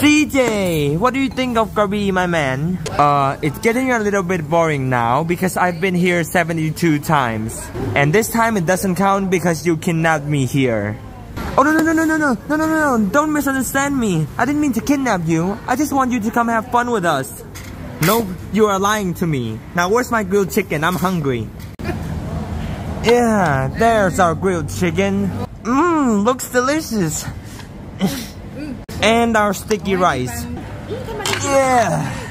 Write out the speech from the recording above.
CJ, what do you think of Krabi, my man? Uh, it's getting a little bit boring now because I've been here 72 times. And this time it doesn't count because you kidnapped me here. Oh no no no no no no no no no no don't misunderstand me. I didn't mean to kidnap you. I just want you to come have fun with us. Nope, you are lying to me. Now where's my grilled chicken? I'm hungry. Yeah, there's our grilled chicken. Mmm, looks delicious. And our sticky rice. Yeah.